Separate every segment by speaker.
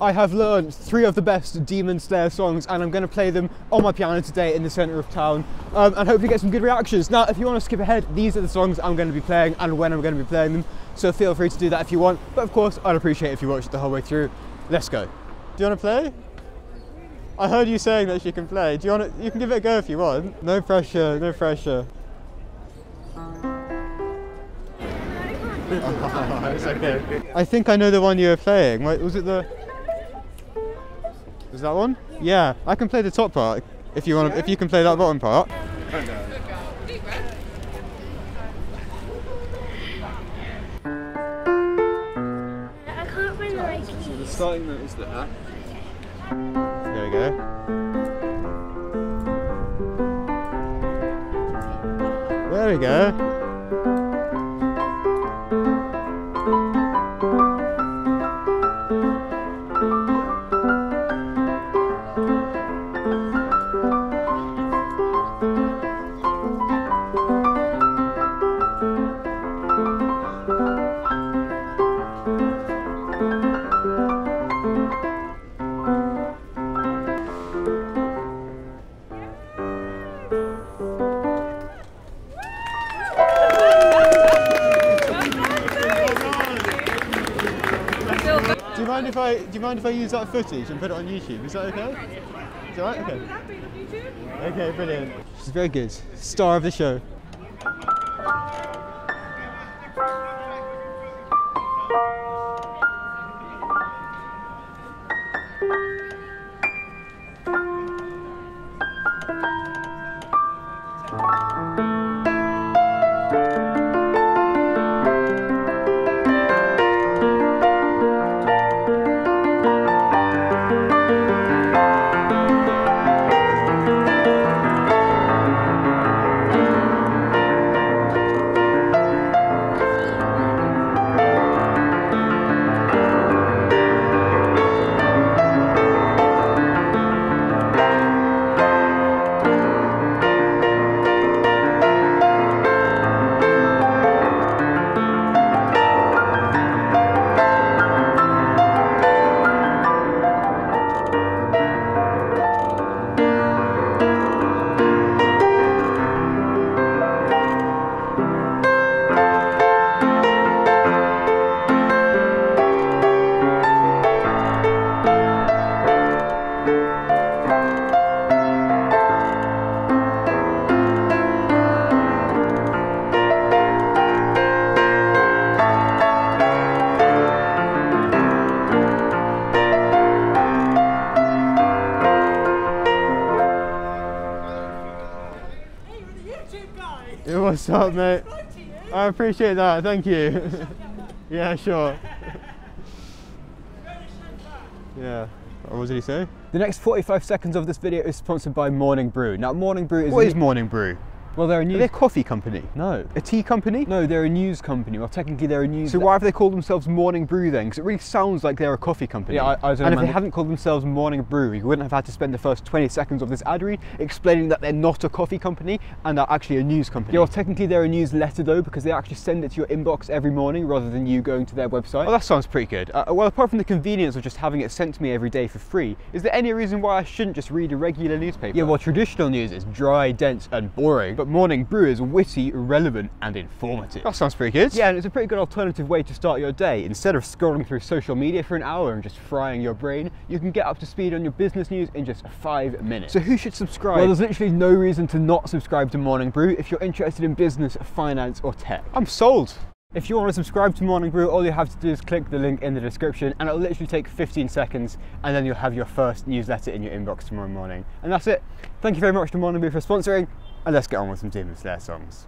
Speaker 1: I have learned three of the best Demon Slayer songs and I'm going to play them on my piano today in the centre of town um, and hopefully get some good reactions. Now, if you want to skip ahead, these are the songs I'm going to be playing and when I'm going to be playing them, so feel free to do that if you want. But of course, I'd appreciate if you watch it the whole way through. Let's go. Do you want to play? I heard you saying that she can play. Do you want to, you can give it a go if you want. No pressure, no pressure. it's okay. I think I know the one you were playing. Was it the... Was that one? Yeah, I can play the top part if you want. If you can play that bottom part.
Speaker 2: I can't find the right keys.
Speaker 1: The starting note is there. There we go. There we go. Do you mind if I do you mind if I use that footage and put it on YouTube? Is that okay? Is right? Okay. Okay, brilliant. She's very good. Star of the show. Yeah, What's up, mate? I appreciate that. Thank you. yeah, sure. yeah. What did he say? The next 45 seconds of this video is sponsored by Morning Brew. Now, Morning Brew is.
Speaker 3: What is Morning Brew?
Speaker 1: Well, they're a news...
Speaker 3: Are they a coffee company?
Speaker 1: no.
Speaker 3: A tea company?
Speaker 1: No, they're a news company. Well, technically, they're a news.
Speaker 3: So why have they called themselves Morning Brew then? Because it really sounds like they're a coffee company.
Speaker 1: Yeah, I- I don't
Speaker 3: and if they hadn't called themselves Morning Brew, you wouldn't have had to spend the first 20 seconds of this ad read explaining that they're not a coffee company and are actually a news company.
Speaker 1: Yeah, well, technically, they're a newsletter though, because they actually send it to your inbox every morning rather than you going to their website.
Speaker 3: Well, that sounds pretty good. Uh, well, apart from the convenience of just having it sent to me every day for free, is there any reason why I shouldn't just read a regular newspaper?
Speaker 1: Yeah, well, traditional news is dry, dense, and boring, but Morning Brew is witty, relevant, and informative.
Speaker 3: that sounds pretty good.
Speaker 1: Yeah, and it's a pretty good alternative way to start your day. Instead of scrolling through social media for an hour and just frying your brain, you can get up to speed on your business news in just five minutes.
Speaker 3: So who should subscribe?
Speaker 1: well, there's literally no reason to not subscribe to Morning Brew if you're interested in business, finance, or tech.
Speaker 3: I'm sold.
Speaker 1: If you want to subscribe to Morning Brew, all you have to do is click the link in the description and it'll literally take 15 seconds and then you'll have your first newsletter in your inbox tomorrow morning. And that's it. Thank you very much to Morning Brew for sponsoring and let's get on with some Demon Slayer songs.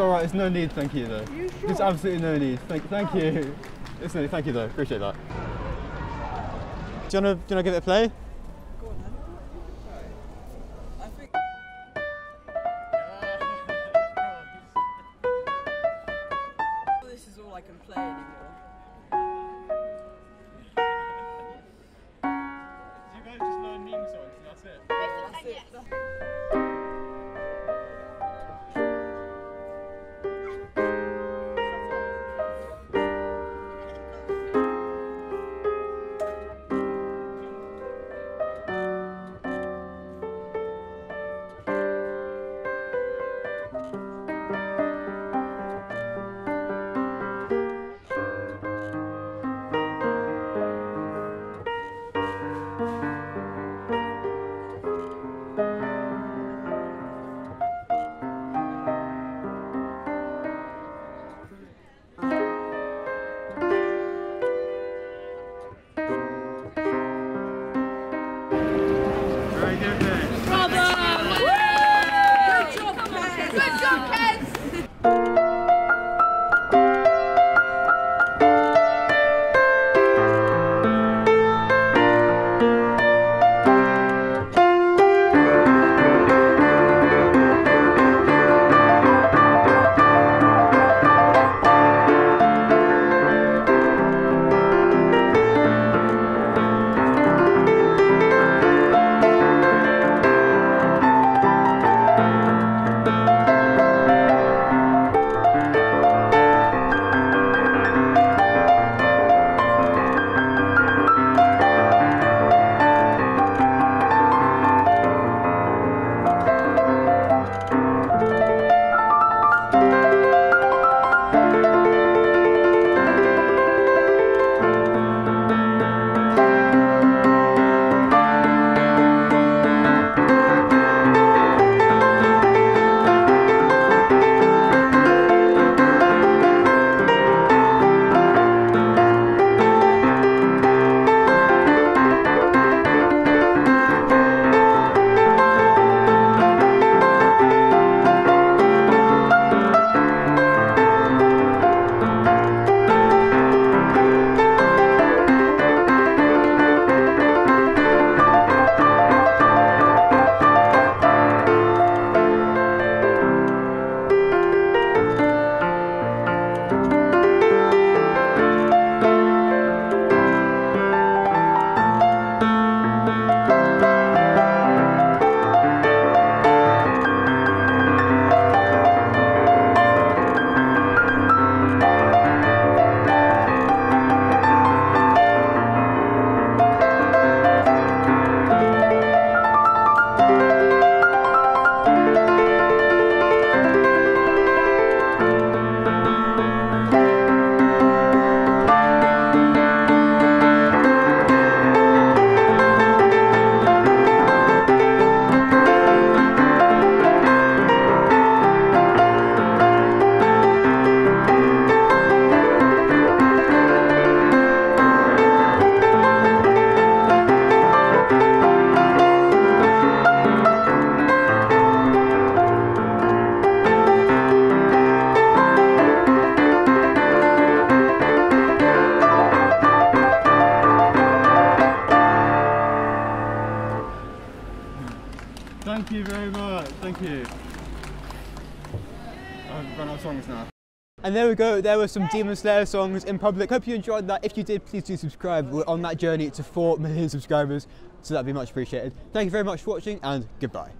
Speaker 1: It's all right. It's no need. Thank you though. There's absolutely no need. Thank, thank you. It's no, thank you though. Appreciate that. Do you wanna, do you wanna give it a play? Thank you very much. Thank you. I've run out of songs now. And there we go, there were some Demon Slayer songs in public. Hope you enjoyed that. If you did, please do subscribe. We're on that journey to 4 million subscribers, so that'd be much appreciated. Thank you very much for watching, and goodbye.